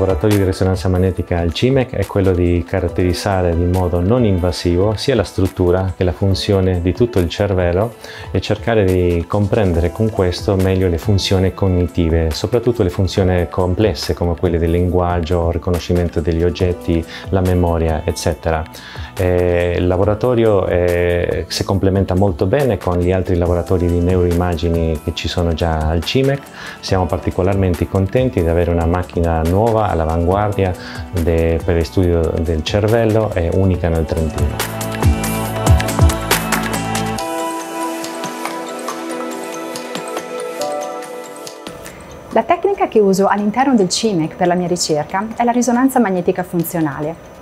laboratorio di risonanza magnetica al CIMEC è quello di caratterizzare in modo non invasivo sia la struttura che la funzione di tutto il cervello e cercare di comprendere con questo meglio le funzioni cognitive, soprattutto le funzioni complesse come quelle del linguaggio, il riconoscimento degli oggetti, la memoria, eccetera. E il laboratorio è, si complementa molto bene con gli altri laboratori di neuroimmagini che ci sono già al CIMEC. Siamo particolarmente contenti di avere una macchina nuova all'avanguardia per il studio del cervello e unica nel Trentino. La tecnica che uso all'interno del CIMEC per la mia ricerca è la risonanza magnetica funzionale.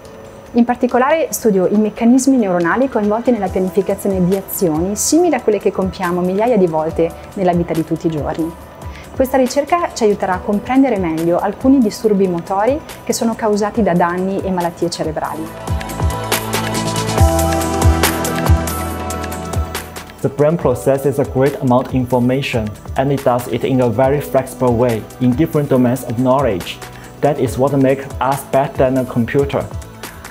In particolare studio i meccanismi neuronali coinvolti nella pianificazione di azioni simili a quelle che compiamo migliaia di volte nella vita di tutti i giorni. Questa ricerca ci aiuterà a comprendere meglio alcuni disturbi motori che sono causati da danni e malattie cerebrali. The brain processes a great amount of information and it does it in a very flexible way in different domains of knowledge. That is what makes us better than a computer.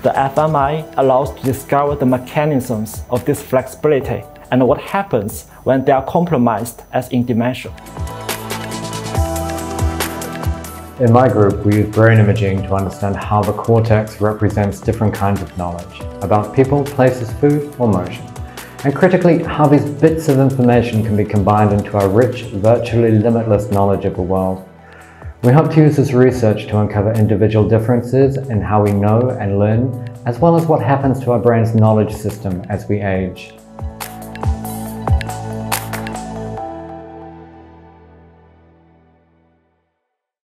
The fMRI allows to discover the mechanisms of this flexibility and what happens when they are compromised as in dementia. In my group, we use brain imaging to understand how the cortex represents different kinds of knowledge about people, places, food, or motion. And critically, how these bits of information can be combined into our rich, virtually limitless knowledge of the world. We hope to use this research to uncover individual differences in how we know and learn, as well as what happens to our brain's knowledge system as we age.